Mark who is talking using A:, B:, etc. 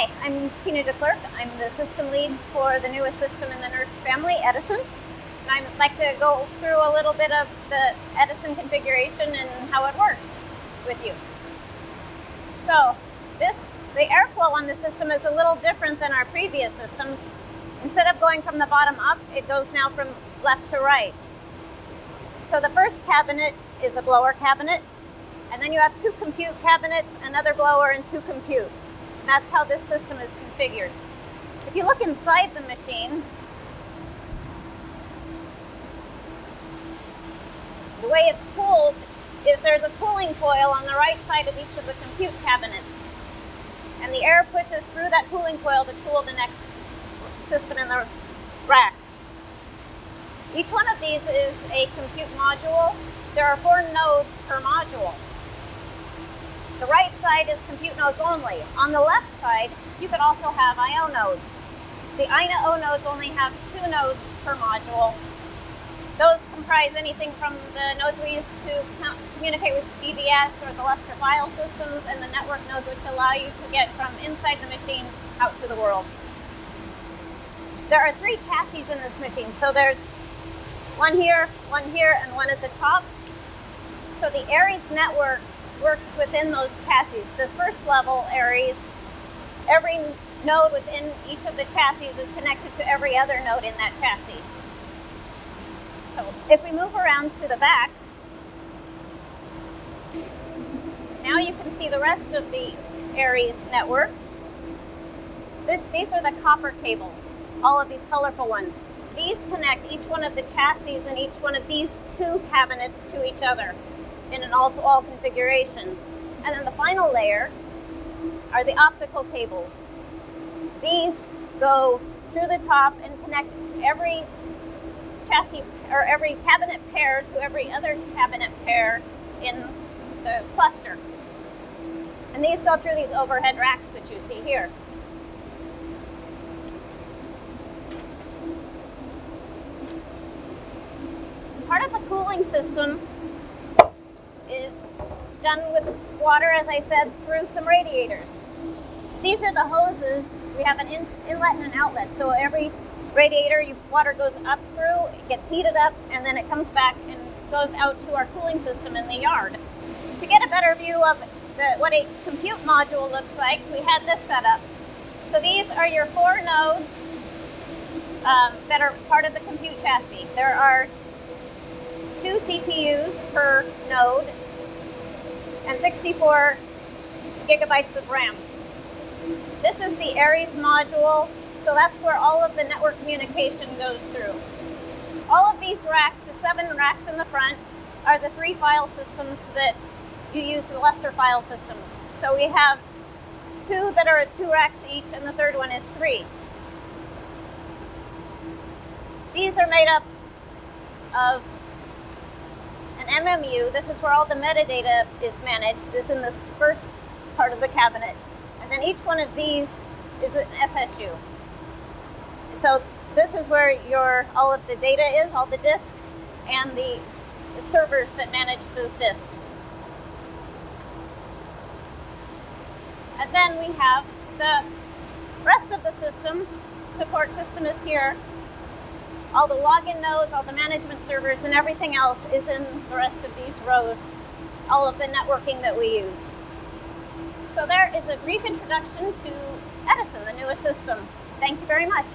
A: Hi, I'm Tina Declerck. I'm the system lead for the newest system in the NERSC family, Edison. And I'd like to go through a little bit of the Edison configuration and how it works with you. So this, the airflow on the system is a little different than our previous systems. Instead of going from the bottom up, it goes now from left to right. So the first cabinet is a blower cabinet, and then you have two compute cabinets, another blower, and two compute. That's how this system is configured. If you look inside the machine, the way it's cooled is there's a cooling coil on the right side of each of the compute cabinets. And the air pushes through that cooling coil to cool the next system in the rack. Each one of these is a compute module. There are four nodes per module. The right side is compute nodes only. On the left side, you could also have I.O. nodes. The I.O. nodes only have two nodes per module. Those comprise anything from the nodes we use to communicate with BBS or the Lustre file systems and the network nodes which allow you to get from inside the machine out to the world. There are three chassis in this machine. So there's one here, one here, and one at the top. So the Aries network works within those chassis. The first level Aries, every node within each of the chassis is connected to every other node in that chassis. So if we move around to the back, now you can see the rest of the Aries network. This, these are the copper cables, all of these colorful ones. These connect each one of the chassis and each one of these two cabinets to each other in an all-to-all configuration. And then the final layer are the optical cables. These go through the top and connect every chassis or every cabinet pair to every other cabinet pair in the cluster. And these go through these overhead racks that you see here. Part of the cooling system done with water, as I said, through some radiators. These are the hoses. We have an in inlet and an outlet. So every radiator, you, water goes up through, it gets heated up, and then it comes back and goes out to our cooling system in the yard. To get a better view of the, what a compute module looks like, we had this set up. So these are your four nodes um, that are part of the compute chassis. There are two CPUs per node and 64 gigabytes of RAM. This is the Aries module, so that's where all of the network communication goes through. All of these racks, the seven racks in the front, are the three file systems that you use the Lustre file systems. So we have two that are at two racks each, and the third one is three. These are made up of MMU. This is where all the metadata is managed, is in this first part of the cabinet. And then each one of these is an SSU. So this is where your all of the data is, all the disks, and the servers that manage those disks. And then we have the rest of the system. Support system is here all the login nodes, all the management servers, and everything else is in the rest of these rows, all of the networking that we use. So there is a brief introduction to Edison, the newest system. Thank you very much.